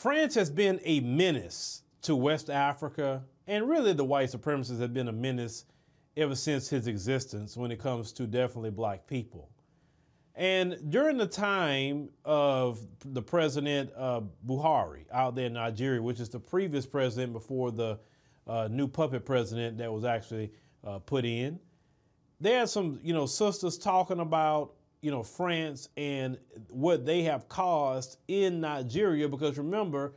France has been a menace to West Africa, and really the white supremacists have been a menace ever since his existence when it comes to definitely black people. And during the time of the president uh, Buhari out there in Nigeria, which is the previous president before the uh, new puppet president that was actually uh, put in, there are some, you know, sisters talking about you know, France and what they have caused in Nigeria. Because remember,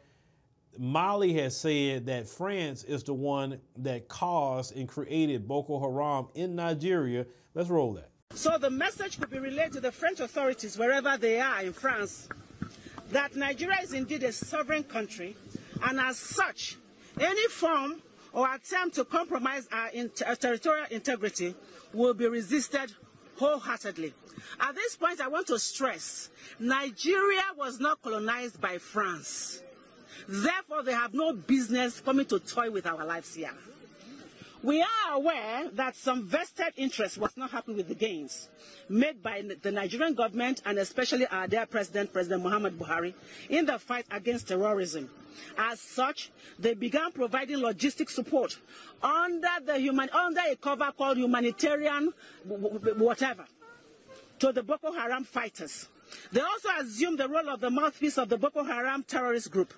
Mali has said that France is the one that caused and created Boko Haram in Nigeria. Let's roll that. So the message could be relayed to the French authorities wherever they are in France that Nigeria is indeed a sovereign country, and as such, any form or attempt to compromise our inter territorial integrity will be resisted wholeheartedly. At this point, I want to stress Nigeria was not colonized by France. Therefore, they have no business coming to toy with our lives here. We are aware that some vested interest was not happy with the gains made by the Nigerian government and especially our dear President, President Muhammad Buhari, in the fight against terrorism. As such, they began providing logistic support under the human under a cover called humanitarian whatever to the Boko Haram fighters. They also assumed the role of the mouthpiece of the Boko Haram terrorist group.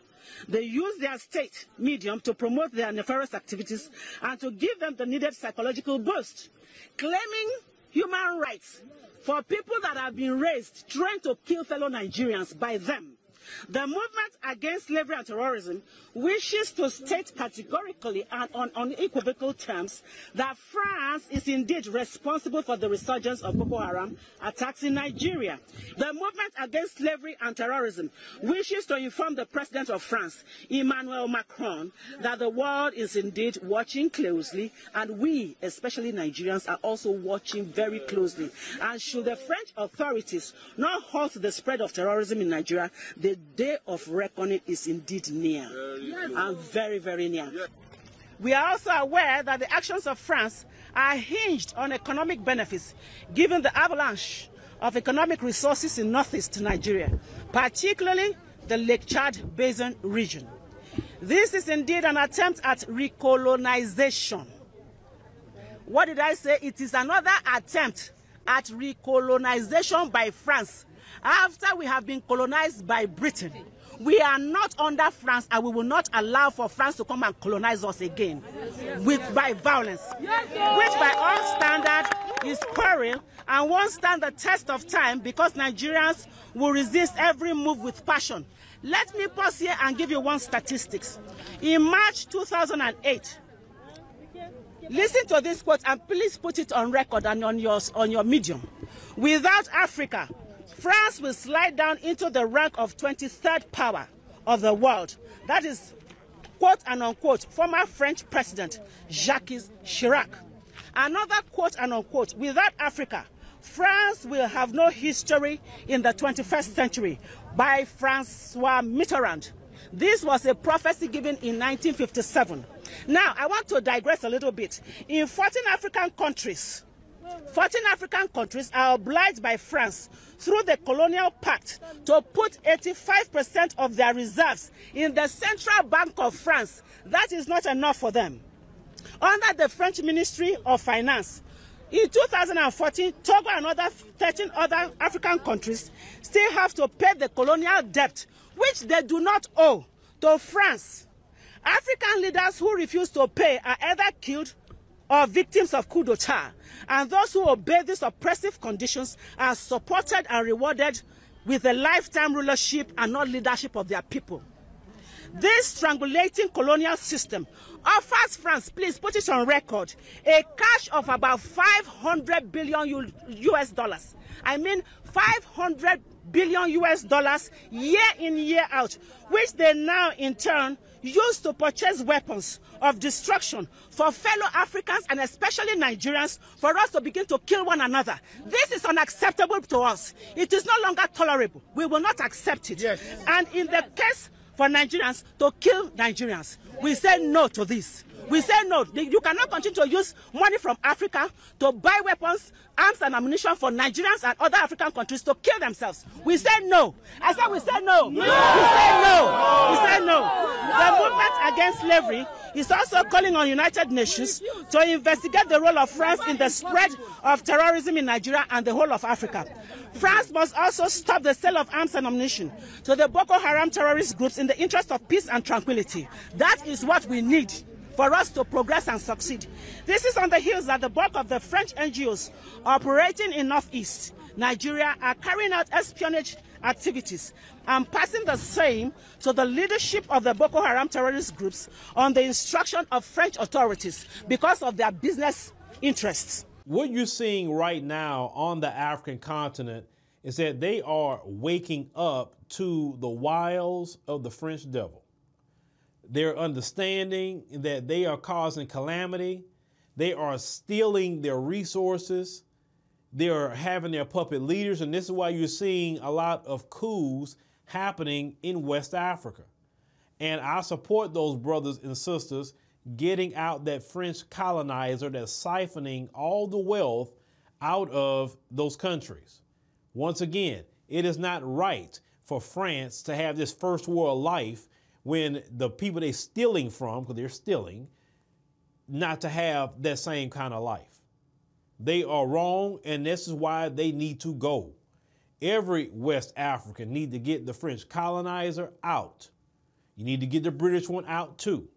They use their state medium to promote their nefarious activities and to give them the needed psychological boost, claiming human rights for people that have been raised trying to kill fellow Nigerians by them. The movement against slavery and terrorism wishes to state categorically and on unequivocal terms that France is indeed responsible for the resurgence of Boko Haram attacks in Nigeria. The movement against slavery and terrorism wishes to inform the President of France, Emmanuel Macron, that the world is indeed watching closely and we, especially Nigerians, are also watching very closely. And should the French authorities not halt the spread of terrorism in Nigeria, they day of reckoning is indeed near and very, very near. We are also aware that the actions of France are hinged on economic benefits, given the avalanche of economic resources in northeast Nigeria, particularly the Lake Chad Basin region. This is indeed an attempt at recolonization. What did I say? It is another attempt at recolonization by France after we have been colonized by Britain, we are not under France and we will not allow for France to come and colonize us again with by violence, which by all standard is peril and won't stand the test of time because Nigerians will resist every move with passion. Let me pause here and give you one statistics. In March 2008, listen to this quote and please put it on record and on your, on your medium. Without Africa, France will slide down into the rank of 23rd power of the world. That is, quote and unquote, former French President Jacques Chirac. Another quote and unquote, without Africa, France will have no history in the 21st century by Francois Mitterrand. This was a prophecy given in 1957. Now, I want to digress a little bit. In 14 African countries, 14 African countries are obliged by France through the colonial pact to put 85% of their reserves in the Central Bank of France. That is not enough for them. Under the French Ministry of Finance, in 2014, Togo and other 13 other African countries still have to pay the colonial debt, which they do not owe, to France. African leaders who refuse to pay are either killed or victims of coup d'etat, and those who obey these oppressive conditions are supported and rewarded with a lifetime rulership and not leadership of their people. This strangulating colonial system offers France, please put it on record, a cash of about 500 billion US dollars. I mean 500 billion US dollars year in, year out, which they now in turn use to purchase weapons of destruction for fellow Africans and especially Nigerians for us to begin to kill one another. This is unacceptable to us. It is no longer tolerable. We will not accept it. Yes. And in the case for Nigerians to kill Nigerians, we say no to this. We say no. You cannot continue to use money from Africa to buy weapons, arms, and ammunition for Nigerians and other African countries to kill themselves. We say no. I said we say no. no. We say no. We say no. The movement against slavery is also calling on United Nations to investigate the role of France in the spread of terrorism in Nigeria and the whole of Africa. France must also stop the sale of arms and ammunition to the Boko Haram terrorist groups in the interest of peace and tranquility. That is what we need for us to progress and succeed. This is on the heels that the bulk of the French NGOs operating in Northeast Nigeria are carrying out espionage activities and passing the same to the leadership of the Boko Haram terrorist groups on the instruction of French authorities because of their business interests. What you're seeing right now on the African continent is that they are waking up to the wiles of the French devil. They're understanding that they are causing calamity. They are stealing their resources. They are having their puppet leaders, and this is why you're seeing a lot of coups happening in West Africa. And I support those brothers and sisters getting out that French colonizer that's siphoning all the wealth out of those countries. Once again, it is not right for France to have this first world life when the people they're stealing from, because they're stealing, not to have that same kind of life. They are wrong, and this is why they need to go. Every West African need to get the French colonizer out. You need to get the British one out too.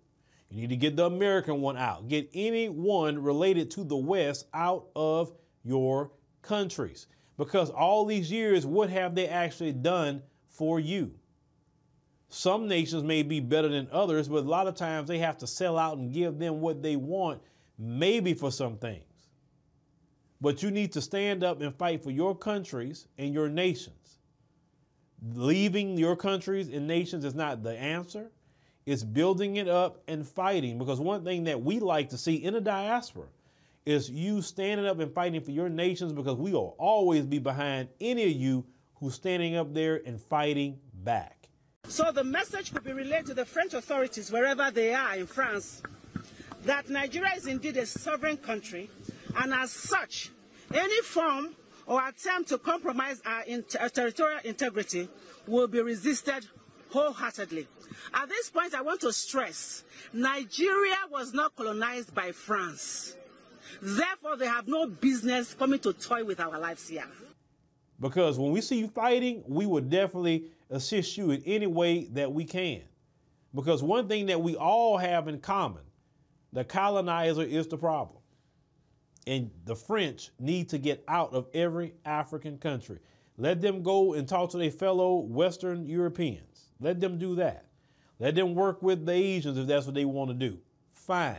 You need to get the American one out. Get anyone related to the West out of your countries. Because all these years, what have they actually done for you? Some nations may be better than others, but a lot of times they have to sell out and give them what they want, maybe for some things. But you need to stand up and fight for your countries and your nations. Leaving your countries and nations is not the answer. It's building it up and fighting. Because one thing that we like to see in the diaspora is you standing up and fighting for your nations because we will always be behind any of you who's standing up there and fighting back. So the message could be relayed to the French authorities wherever they are in France that Nigeria is indeed a sovereign country and as such, any form or attempt to compromise our inter uh, territorial integrity will be resisted wholeheartedly. At this point, I want to stress Nigeria was not colonized by France. Therefore, they have no business coming to toy with our lives here. Because when we see you fighting, we will definitely assist you in any way that we can. Because one thing that we all have in common, the colonizer is the problem. And the French need to get out of every African country. Let them go and talk to their fellow Western Europeans. Let them do that. Let them work with the Asians if that's what they want to do. Fine.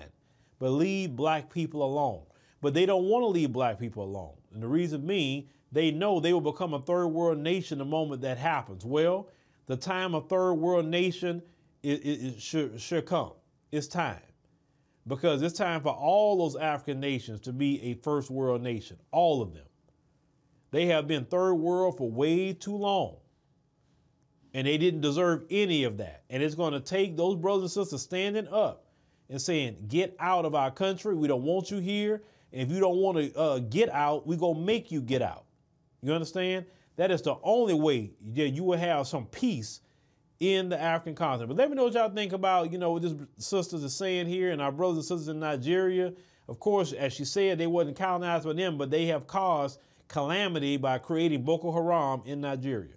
But leave black people alone. But they don't want to leave black people alone. And the reason being, they know they will become a third world nation the moment that happens. Well, the time of third world nation it, it, it should, should come. It's time. Because it's time for all those African nations to be a first world nation, all of them. They have been third world for way too long. And they didn't deserve any of that. And it's going to take those brothers and sisters standing up and saying, Get out of our country. We don't want you here. And if you don't want to uh, get out, we're going to make you get out. You understand? That is the only way that you will have some peace in the African continent. But let me know what y'all think about, you know, what this sisters are saying here and our brothers and sisters in Nigeria. Of course, as she said, they wasn't colonized by them, but they have caused calamity by creating Boko Haram in Nigeria.